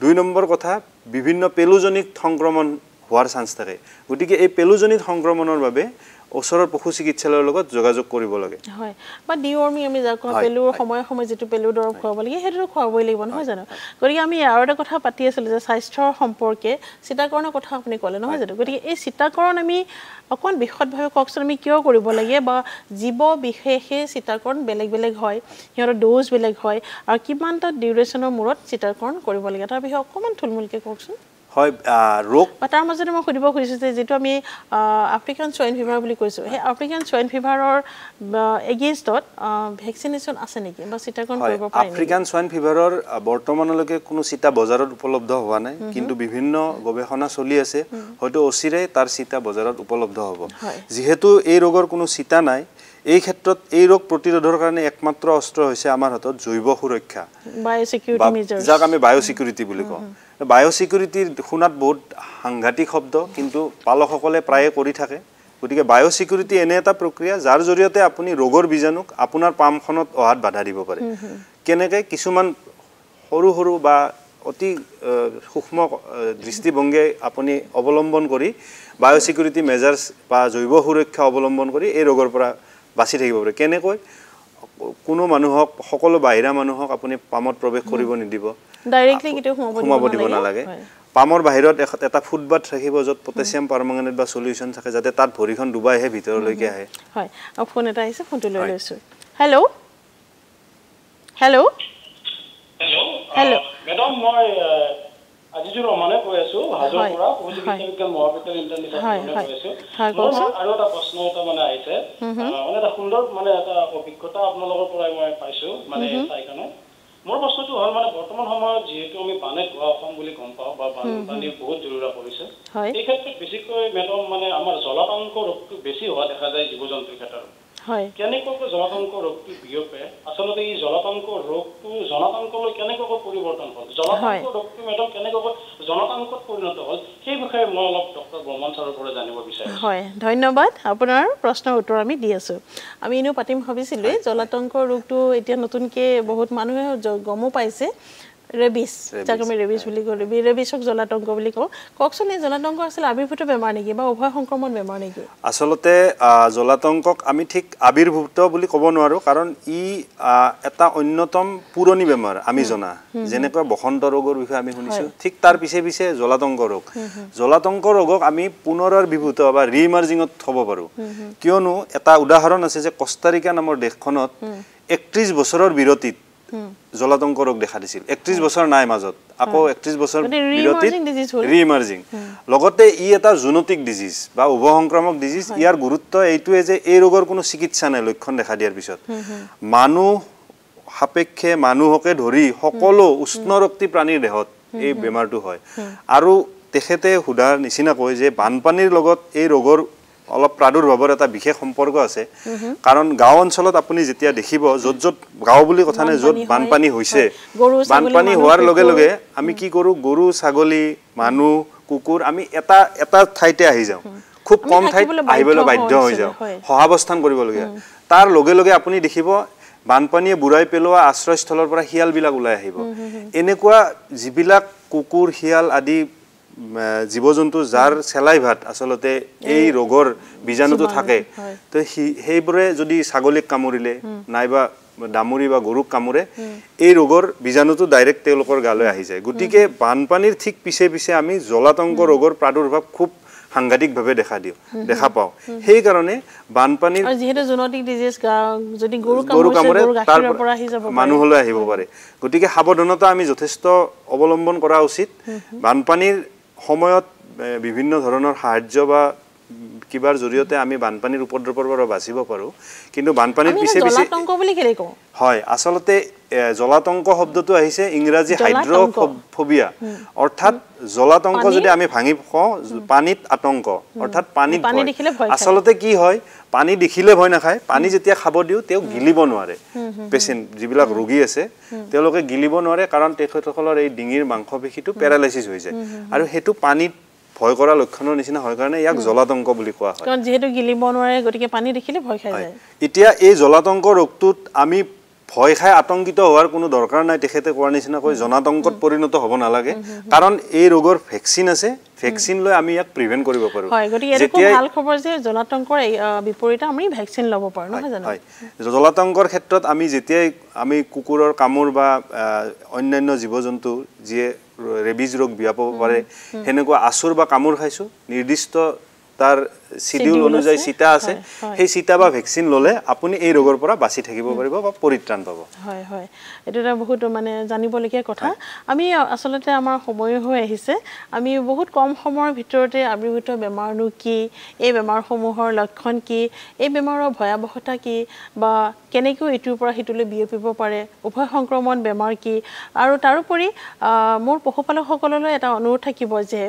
[SPEAKER 3] দুই নম্বৰ কথা বিভিন্ন পেলুজনিক সংক্ৰমণ হোৱাৰ চান্স থাকে। গতিকে এই পেলুজনিত সংক্ৰমণৰ বাবে ওচৰৰ পশু চিকিৎসালয়ৰ লগত যোগাযোগ কৰিব লাগে।
[SPEAKER 2] হয় বা ডিৱৰ্মিং আমি যাক কওঁ পেলুৰ সময়ে সময়ে যিটো পেলুৰ দৰৱ খুৱাব লাগে সেইটোতো খুৱাবই লাগিব নহয় জানো? গতিকে আমি আৰু এটা কথা পাতি আছিলোঁ যে স্বাস্থ্যৰ সম্পৰ্কে চিতাকৰণৰ কথা আপুনি ক'লে নহয় জানো? গতিকে এই চিতাকৰণ আমি অকণমান বিশদভাৱে কওকচোন আমি কিয় কৰিব লাগে বা জীৱ বিশেষে চিতাকৰণ বেলেগ বেলেগ হয় সিহঁতৰ ড'জ বেলেগ হয় আৰু কিমানটা ডিউৰেশ্যনৰ মূৰত চিতাকৰণ কৰিব লাগে তাৰ বিষয়ে অকণমান থুলমূলকৈ কওকচোন।
[SPEAKER 3] হয় আহ, ৰোগ।
[SPEAKER 2] বা তাৰ মাজতে মই সুধিব খুজিছোঁ যে যিটো আমি আফ্ৰিকান চুৱাইন ফিভাৰ বুলি কৈছোঁ সেই আফ্ৰিকান চুৱাইন ফিভাৰৰ এগেইনষ্টত ভেকচিনেশ্যন আছে নেকি বা চিটাকৰণ কৰিব পাৰি?
[SPEAKER 3] আফ্ৰিকান চোৱাইন ফিভাৰৰ বৰ্তমানলৈকে কোনো চিটা বজাৰত উপলব্ধ হোৱা নাই কিন্তু বিভিন্ন গৱেষণা চলি আছে হয়তো অচিৰে তাৰ চিটা বজাৰত উপলব্ধ হ'ব। যিহেতু এই ৰোগৰ কোনো চিটা নাই এই ক্ষেত্ৰত এই ৰোগ প্ৰতিৰোধৰ কাৰণে একমাত্ৰ অস্ত্ৰ হৈছে আমাৰ হাতত জৈৱ সুৰক্ষা। যাক আমি বায়'চিকিউৰিটি বুলি কওঁ। বায়'চিকিউৰিটিৰ শুনাত বহুত সাংঘাতিক শব্দ কিন্তু পালকসকলে প্ৰায়ে কৰি থাকে। গতিকে বায়'চিকিউৰিটি এনে এটা প্ৰক্ৰিয়া যাৰ জৰিয়তে আপুনি ৰোগৰ বীজাণুক আপোনাৰ পামখনত অহাত বাধা দিব পাৰে। কেনেকৈ কিছুমান সৰু সৰু বা অতি সূক্ষ্ম দৃষ্টিভংগী আপুনি অৱলম্বন কৰি বায়'চিকিউৰিটি মেজাৰ্ছ বা জৈৱ সুৰক্ষা অৱলম্বন কৰি এই ৰোগৰ পৰা বাচি থাকিব পাৰে। কেনেকৈ? কোনো মানুহক সকলো বাহিৰা মানুহক আপুনি পামত প্ৰৱেশ কৰিব নিদিব।
[SPEAKER 2] ডাইৰেক্টলি কেতিয়াও সোমাব
[SPEAKER 3] দিব নালাগে। পামৰ বাহিৰত এটা ফুটবাথ ৰাখিব য'ত পটেছিয়াম পাৰমাংগানেট বা চলিউশ্যন থাকে যাতে তাত ভৰিখন ডুবাইহে ভিতৰলৈকে আহে।
[SPEAKER 2] হয়। আৰু ফোন এটা আহিছে ফোনটো লৈ লৈছোঁ। Hello hello
[SPEAKER 4] hello. মেডাম মই আহ, আজিজুৰ ৰহমানে কৈ আছো হাজোৰ
[SPEAKER 2] হয়,
[SPEAKER 4] পৰা। পশু চিকিৎসা
[SPEAKER 2] হয়।
[SPEAKER 4] বিজ্ঞান মহাবিদ্যালয় ইণ্টাৰনেশ্যনেল
[SPEAKER 2] হয়,
[SPEAKER 4] কৈ
[SPEAKER 2] হয়।
[SPEAKER 4] আছো
[SPEAKER 2] হয়,
[SPEAKER 4] মোৰ
[SPEAKER 2] কওকচোন।
[SPEAKER 4] মনত আৰু এটা প্ৰশ্ন এটা মানে আহিছে। আহ, মানে এটা সুন্দৰ মানে এটা অভিজ্ঞতা আপোনালোকৰ পৰাই মই পাইছো মানে চাই কাৰণে মোৰ প্ৰশ্নটো হ'ল মানে বৰ্তমান সময়ত যিহেতু আমি বানে ধোৱা অসম বুলি গম পাওঁ বা বানপানীৰ বহুত জৰুৰা পৰিছে এই ক্ষেত্ৰত বেছিকৈ মেডাম মানে আমাৰ জলাতংক ৰোগটো বেছি হোৱা দেখা যায় জীৱ জন্তুৰ ক্ষেত্ৰত। কেনেকুৱাকৈ জলাতংক ৰোগটো বিয়পে? আচলতে এই জলাতংক ৰোগটো জনাতংকলৈ কেনেকুৱাকৈ পৰিৱৰ্তন হ'ল? জলাতংক
[SPEAKER 2] হয়।
[SPEAKER 4] ৰোগটো মেডাম কেনেকুৱাকৈ জনাতংকত পৰিণত হ'ল সেই বিষয়ে মই অলপ ডক্টৰ বৰ্মন ছাৰৰ পৰা জানিব বিচাৰিছোঁ।
[SPEAKER 2] হয় ধন্যবাদ। আপোনাৰ প্ৰশ্নৰ উত্তৰ আমি দি আছোঁ। আমি এনেও পাতিম ভাবিছিলোঁৱেই জলাতংক ৰোগটো এতিয়া নতুনকৈ বহুত মানুহে গমো পাইছে। ৰেবিছ যাক আমি ৰেবিছ বুলি কওঁ ৰেবি ৰেবিছক জলাতংক বুলি কওঁ। কওকচোন এই জলাতংক আছিলে আৱিৰ্ভূত বেমাৰ নেকি বা উভয় সংক্ৰমণ বেমাৰ নেকি?
[SPEAKER 3] আচলতে জলাতংকক আমি ঠিক আৱিৰ্ভূত বুলি ক'ব নোৱাৰোঁ কাৰণ ই এটা অন্যতম পুৰণি বেমাৰ আমি জনা। যেনেকৈ বসন্ত ৰোগৰ বিষয়ে আমি শুনিছোঁ ঠিক তাৰ পিছে পিছে জলাতংক ৰোগ। জলাতংক ৰোগক আমি পুনৰাৱিৰ্ভূত বা ৰিইমাৰ্জিঙত থ'ব পাৰোঁ। কিয়নো এটা উদাহৰণ আছে যে কষ্টাৰিকা নামৰ দেশখনত একত্ৰিছ বছৰৰ বিৰতিত জলাতংক ৰোগ দেখা দিছিল। একত্ৰিছ বছৰ নাই মাজত। আকৌ একত্ৰিছ বছৰ বিৰতিত
[SPEAKER 2] হ'ল।
[SPEAKER 3] ৰিইমাৰ্জিং লগতে ই এটা জুনটিক ডিজিজ বা উভ সংক্ৰামক ডিজিজ ইয়াৰ গুৰুত্ব এইটোৱে যে এই ৰোগৰ কোনো চিকিৎসা নাই লক্ষণ দেখা দিয়াৰ পিছত। মানুহ সাপেক্ষে মানুহকে ধৰি সকলো উষ্ণ ৰক্তি প্ৰাণীৰ দেহত এই বেমাৰটো হয়। আৰু তেখেতে সোধাৰ নিচিনাকৈ যে বানপানীৰ লগত এই ৰোগৰ অলপ প্ৰাদুৰ্ভাৱৰ এটা বিশেষ সম্পৰ্ক আছে। কাৰণ গাঁও অঞ্চলত আপুনি যেতিয়া দেখিব য'ত য'ত গাঁও বুলি কথা নাই য'ত
[SPEAKER 2] বানপানী
[SPEAKER 3] হৈছে বানপানী হোৱাৰ লগে। লগে আমি কি কৰোঁ গৰু ছাগলী মানুহ কুকুৰ আমি এটা এটা ঠাইতে আহি যাওঁ। খুব কম ঠাইত আহিবলৈ বাধ্য হৈ যাওঁ। সহাৱস্থান কৰিবলগীয়া। তাৰ লগে লগে আপুনি দেখিব বানপানীয়ে বুঢ়াই পেলোৱা আশ্ৰয়স্থলৰ পৰা শিয়ালবিলাক ওলাই আহিব। এনেকুৱা যিবিলাক কুকুৰ শিয়াল আদি জীৱ জন্তু যাৰ চেলাই ভাত আচলতে এই ৰোগৰ বীজাণুটো থাকে। তো সি- সেইবোৰে যদি ছাগলীক কামুৰিলে নাইবা ডামুৰি বা গৰুক কামোৰে এই ৰোগৰ বীজাণুটো ডাইৰেক্ট তেওঁলোকৰ গালৈ আহি যায়। গতিকে বানপানীৰ ঠিক পিছে পিছে আমি জলাতংক ৰোগৰ প্ৰাদুৰ্ভাৱ খুব সাংঘাতিকভাৱে দেখা দিওঁ দেখা পাওঁ। সেইকাৰণে বানপানীৰ
[SPEAKER 2] গৰু
[SPEAKER 3] কামোৰে তাৰ। মানুহলৈ আহিব পাৰে। গতিকে সাৱধানতা আমি যথেষ্ট অৱলম্বন কৰা উচিত। বানপানীৰ সময়ত বিভিন্ন ধৰণৰ সাহাৰ্য বা কিবাৰ জৰিয়তে আমি বানপানীৰ উপদ্ৰৱৰ পৰা বাচিব পাৰোঁ। কিন্তু বানপানীৰ পিছে পিছে হয় আচলতে জলাতংক শব্দটো আহিছে ইংৰাজী। হাইড্ৰফবিয়া। অৰ্থাৎ জলাতংক যদি আমি ভাঙি কওঁ পানীত আতংক। অৰ্থাৎ পানীত। আচলতে কি হয় পানী দেখিলে ভয় নাখায়। পানী যেতিয়া খাব দিওঁ তেওঁ গিলিব নোৱাৰে। পেচেণ্ট যিবিলাক ৰোগী আছে তেওঁলোকে গিলিব নোৱাৰে কাৰণ তেখেতসকলৰ এই ডিঙিৰ মাংসপেশীটো পেৰালাইচিছ হৈ যায়। আৰু সেইটো পানীত ভয় কৰা লক্ষণৰ নিচিনা হয় কাৰণে ইয়াক জলাতংক বুলি কোৱা হয়।
[SPEAKER 2] কাৰণ যিহেতু গিলিব নোৱাৰে গতিকে পানী দেখিলে ভয় খাই। যায়।
[SPEAKER 3] এতিয়া এই জলাতংক ৰোগটোত আমি ভয় খাই আতংকিত হোৱাৰ কোনো দৰকাৰ নাই তেখেতে কোৱাৰ নিচিনাকৈ জনাতংকত পৰিণত হ'ব নালাগে। কাৰণ এই ৰোগৰ ভেকচিন আছে ভেকচিন লৈ আমি ইয়াক প্ৰিভেণ্ট কৰিব পাৰোঁ।
[SPEAKER 2] হয়
[SPEAKER 3] যেতিয়াই-
[SPEAKER 2] ভাল খবৰ যে জলাতংকৰ এই, বিপৰীতে আমি ভেকচিন ল'ব পাৰোঁ জানো?
[SPEAKER 3] হয়। জলাতংকৰ ক্ষেত্ৰত আমি যেতিয়াই আমি কুকুৰৰ কামোৰ বা অন্যান্য জীৱ জন্তু যিয়ে ৰেবিজ ৰোগ বিয়পাব পাৰে সেনেকুৱা আচুৰ বা কামোৰ খাইছোঁ নিৰ্দিষ্ট তাৰ চিডিউল অনুযায়ী। চিটা আছে। সেই চিটা বা ভেকচিন ল'লে আপুনি এই ৰোগৰ পৰা বাচি থাকিব পাৰিব বা পৰিত্ৰাণ পাব।
[SPEAKER 2] হয় হয়। এইটো এটা বহুত মানে জানিবলগীয়া কথা। আমি আচলতে আমাৰ সময় হৈ আহিছে। আমি বহুত কম সময়ৰ ভিতৰতে আৱিৰ্ভূত বেমাৰনো কি? এই বেমাৰসমূহৰ লক্ষণ কি? এই বেমাৰৰ ভয়াৱহতা কি? বা কেনেকৈ ইটোৰ পৰা সিটোলৈ বিয়পিব পাৰে? উভয় সংক্ৰমণ বেমাৰ কি? আৰু তাৰোপৰি মোৰ পশুপালকসকললৈ এটা অনুৰোধ থাকিব যে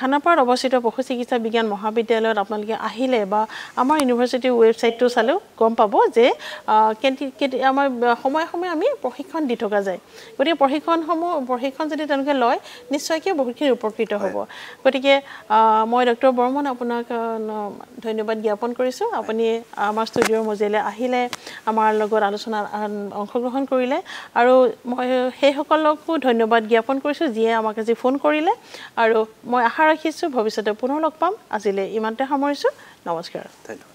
[SPEAKER 2] খানাপাৰাত অৱস্থিত পশু চিকিৎসা বিজ্ঞান মহাবিদ্যালয়ত আপোনালোকে আহিলে বা আমাৰ ইউনিভাৰ্চিটিৰ ৱেবছাইটটো চালেও গম পাব যে আমাৰ সময়ে সময়ে আমি প্ৰশিক্ষণ দি থকা যায়। গতিকে প্ৰশিক্ষণসমূহ প্ৰশিক্ষণ যদি তেওঁলোকে লয় নিশ্চয়কৈ বহুতখিনি উপকৃত হ'ব। গতিকে মই ডক্টৰ বৰ্মন আপোনাক ধন্যবাদ জ্ঞাপন কৰিছোঁ। আপুনি আমাৰ ষ্টুডিঅ'ৰ মজিয়ালৈ আহিলে আমাৰ লগত আলোচনাত আহ, অংশগ্ৰহণ কৰিলে। আৰু মই সেইসকলকো ধন্যবাদ জ্ঞাপন কৰিছোঁ যিয়ে আমাক আজি ফোন কৰিলে। আৰু মই আশা ৰাখিছোঁ ভৱিষ্যতে পুনৰ লগ পাম। আজিলৈ ইমানতে সামৰিছোঁ। নমস্কাৰ।
[SPEAKER 3] ধন্যবাদ।